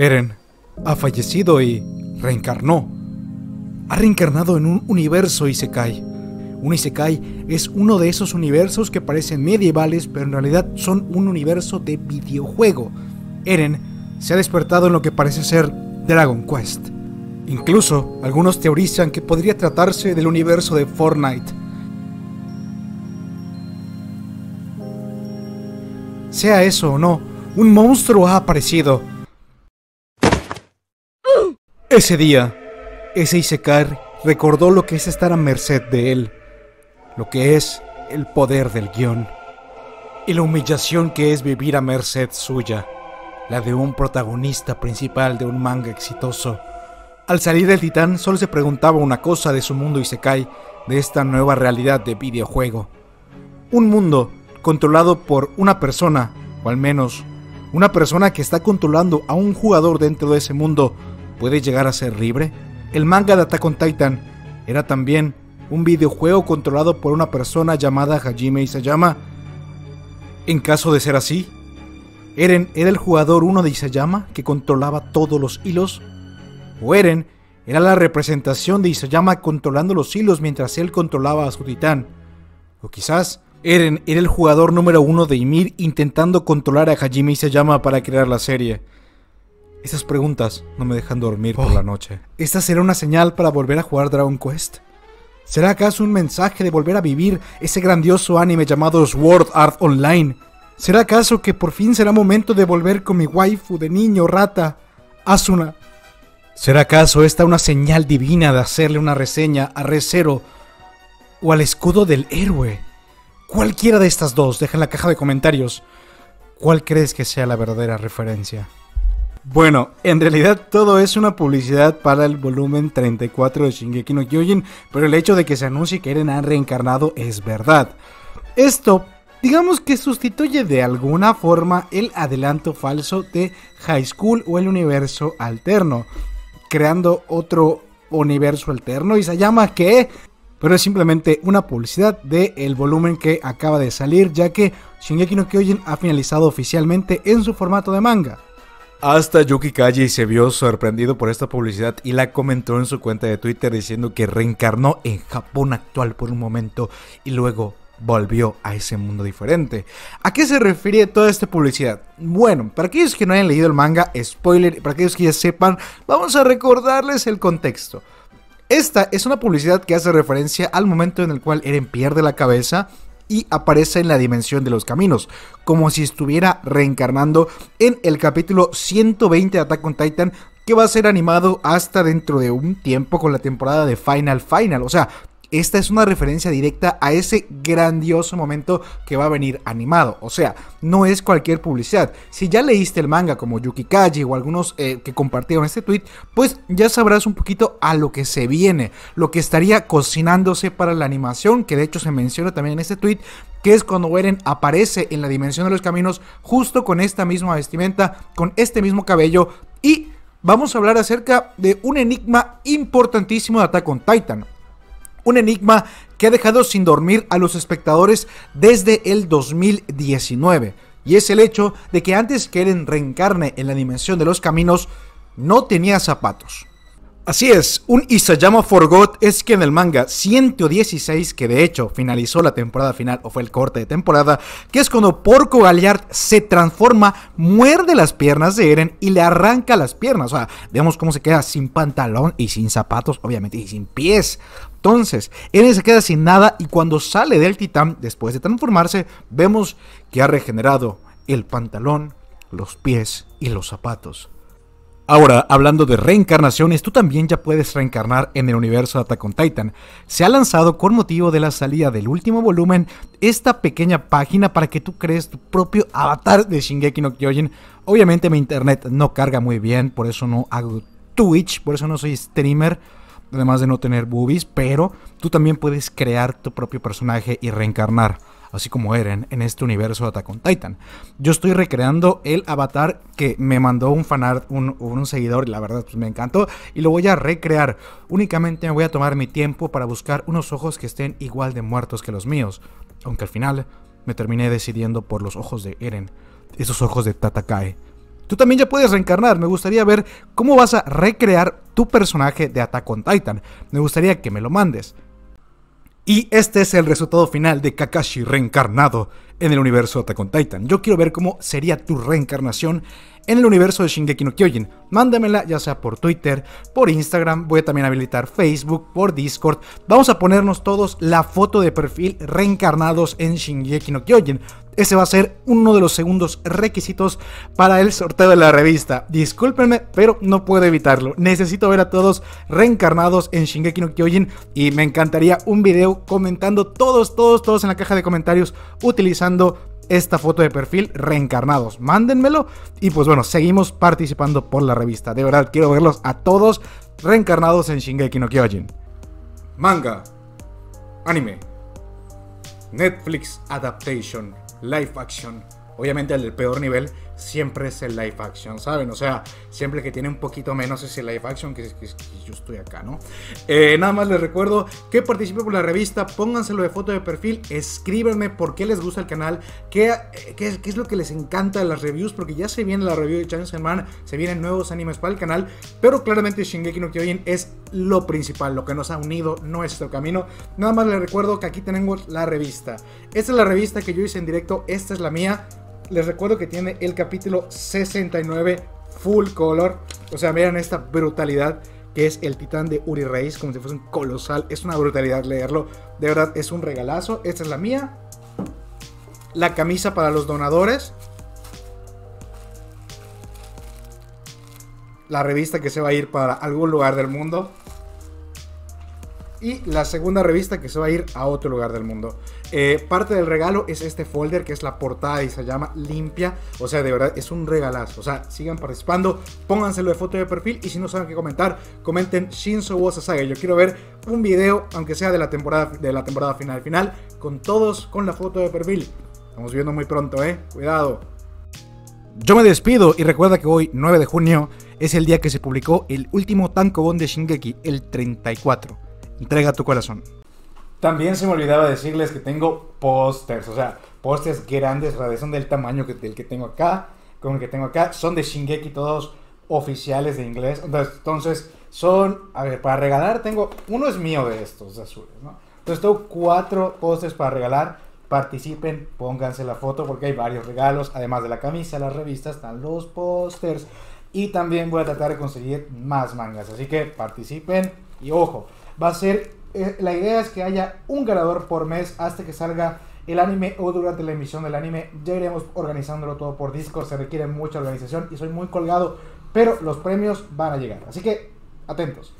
Eren ha fallecido y reencarnó. Ha reencarnado en un universo Isekai. Un Isekai es uno de esos universos que parecen medievales, pero en realidad son un universo de videojuego. Eren se ha despertado en lo que parece ser Dragon Quest. Incluso algunos teorizan que podría tratarse del universo de Fortnite. Sea eso o no, un monstruo ha aparecido. Ese día, ese Isekai recordó lo que es estar a merced de él, lo que es el poder del guion y la humillación que es vivir a merced suya, la de un protagonista principal de un manga exitoso. Al salir del titán solo se preguntaba una cosa de su mundo Isekai, de esta nueva realidad de videojuego. Un mundo controlado por una persona, o al menos una persona que está controlando a un jugador dentro de ese mundo, puede llegar a ser libre? El manga de Attack on Titan era también un videojuego controlado por una persona llamada Hajime Isayama. En caso de ser así, Eren era el jugador 1 de Isayama que controlaba todos los hilos, o Eren era la representación de Isayama controlando los hilos mientras él controlaba a su titán, o quizás Eren era el jugador número uno de Ymir intentando controlar a Hajime Isayama para crear la serie. Esas preguntas no me dejan dormir por la noche. ¿Esta será una señal para volver a jugar Dragon Quest? ¿Será acaso un mensaje de volver a vivir ese grandioso anime llamado Sword Art Online? ¿Será acaso que por fin será momento de volver con mi waifu de niño rata, Asuna? ¿Será acaso esta una señal divina de hacerle una reseña a Recero o al escudo del héroe? Cualquiera de estas dos, deja en la caja de comentarios. ¿Cuál crees que sea la verdadera referencia? Bueno, en realidad todo es una publicidad para el volumen 34 de Shingeki no Kyojin, pero el hecho de que se anuncie que Eren ha reencarnado es verdad. Esto, digamos que sustituye de alguna forma el adelanto falso de High School o el universo alterno, creando otro universo alterno y se llama que pero es simplemente una publicidad del volumen que acaba de salir, ya que Shingeki no Kyojin ha finalizado oficialmente en su formato de manga. Hasta Yuki Kaji se vio sorprendido por esta publicidad y la comentó en su cuenta de Twitter diciendo que reencarnó en Japón actual por un momento y luego volvió a ese mundo diferente. ¿A qué se refiere toda esta publicidad? Bueno, para aquellos que no hayan leído el manga, spoiler, para aquellos que ya sepan, vamos a recordarles el contexto. Esta es una publicidad que hace referencia al momento en el cual Eren pierde la cabeza y aparece en la dimensión de los caminos, como si estuviera reencarnando en el capítulo 120 de Attack on Titan que va a ser animado hasta dentro de un tiempo con la temporada de Final Final. O sea, esta es una referencia directa a ese grandioso momento que va a venir animado. O sea, no es cualquier publicidad. Si ya leíste el manga como Yuki Kaji o algunos eh, que compartieron este tweet, pues ya sabrás un poquito a lo que se viene, lo que estaría cocinándose para la animación, que de hecho se menciona también en este tweet, que es cuando Eren aparece en la dimensión de los caminos justo con esta misma vestimenta, con este mismo cabello y vamos a hablar acerca de un enigma importantísimo de Attack on Titan. Un enigma que ha dejado sin dormir a los espectadores desde el 2019. Y es el hecho de que antes que Eren reencarne en la dimensión de los caminos, no tenía zapatos. Así es, un Isayama Forgot es que en el manga 116, que de hecho finalizó la temporada final o fue el corte de temporada, que es cuando Porco Galliard se transforma, muerde las piernas de Eren y le arranca las piernas. O sea, vemos cómo se queda sin pantalón y sin zapatos, obviamente, y sin pies. Entonces, Eren se queda sin nada y cuando sale del titán, después de transformarse, vemos que ha regenerado el pantalón, los pies y los zapatos. Ahora, hablando de reencarnaciones, tú también ya puedes reencarnar en el universo de Attack on Titan. Se ha lanzado con motivo de la salida del último volumen esta pequeña página para que tú crees tu propio avatar de Shingeki no Kyojin. Obviamente mi internet no carga muy bien, por eso no hago Twitch, por eso no soy streamer además de no tener boobies, pero tú también puedes crear tu propio personaje y reencarnar, así como Eren en este universo de Attack on Titan. Yo estoy recreando el avatar que me mandó un fanart, un, un seguidor, y la verdad pues me encantó, y lo voy a recrear. Únicamente me voy a tomar mi tiempo para buscar unos ojos que estén igual de muertos que los míos, aunque al final me terminé decidiendo por los ojos de Eren, esos ojos de Tatakae Tú también ya puedes reencarnar. Me gustaría ver cómo vas a recrear tu personaje de Attack on Titan. Me gustaría que me lo mandes. Y este es el resultado final de Kakashi reencarnado en el universo Attack on Titan. Yo quiero ver cómo sería tu reencarnación en el universo de Shingeki no Kyojin. Mándamela ya sea por Twitter, por Instagram, voy a también habilitar Facebook, por Discord. Vamos a ponernos todos la foto de perfil reencarnados en Shingeki no Kyojin. Ese va a ser uno de los segundos requisitos para el sorteo de la revista. Discúlpenme, pero no puedo evitarlo. Necesito ver a todos reencarnados en Shingeki no Kyojin y me encantaría un video comentando todos, todos, todos en la caja de comentarios utilizando esta foto de perfil reencarnados. Mándenmelo y pues bueno, seguimos participando por la revista. De verdad, quiero verlos a todos reencarnados en Shingeki no Kyojin. Manga, anime, Netflix adaptation, live action. Obviamente el del peor nivel siempre es el live action, ¿saben? O sea, siempre que tiene un poquito menos es el live action, que, yo estoy acá, ¿no? Eh, nada más les recuerdo que participen por la revista, pónganselo de foto de perfil, escríbanme por qué les gusta el canal, qué, qué, es lo que les encanta de las reviews, porque ya se viene la review de Chainsaw Man, se vienen nuevos animes para el canal, pero claramente Shingeki no Kyojin es lo principal, lo que nos ha unido nuestro camino. Nada más les recuerdo que aquí tenemos la revista. Esta es la revista que yo hice en directo, esta es la mía les recuerdo que tiene el capítulo 69 full color. O sea, miren esta brutalidad que es el titán de Uri Reis, como si fuese un colosal. Es una brutalidad leerlo. De verdad, es un regalazo. Esta es la mía. La camisa para los donadores. La revista que se va a ir para algún lugar del mundo. Y la segunda revista que se va a ir a otro lugar del mundo. Eh, parte del regalo es este folder que es la portada y se llama Limpia. O sea, de verdad es un regalazo. O sea, sigan participando, pónganselo de foto de perfil y si no saben qué comentar, comenten Shinzo Wo Saga. Yo quiero ver un video, aunque sea de la temporada, de la temporada final final, con todos con la foto de perfil. Estamos viendo muy pronto, ¿eh? Cuidado. Yo me despido y recuerda que hoy, 9 de junio, es el día que se publicó el último tankobon de Shingeki, el 34. Entrega tu corazón. También se me olvidaba decirles que tengo pósters, o sea, pósters grandes, son del tamaño del que tengo acá, como el que tengo acá, son de Shingeki, todos oficiales de inglés. Entonces, son, a ver, para regalar tengo, uno es mío de estos azules, ¿no? Entonces tengo cuatro pósters para regalar. Participen, pónganse la foto porque hay varios regalos. Además de la camisa, las revistas, están los pósters. Y también voy a tratar de conseguir más mangas. Así que participen y ojo, va a ser eh, la idea es que haya un ganador por mes hasta que salga el anime o durante la emisión del anime. Ya iremos organizándolo todo por Discord, se requiere mucha organización y soy muy colgado, pero los premios van a llegar. Así que, atentos.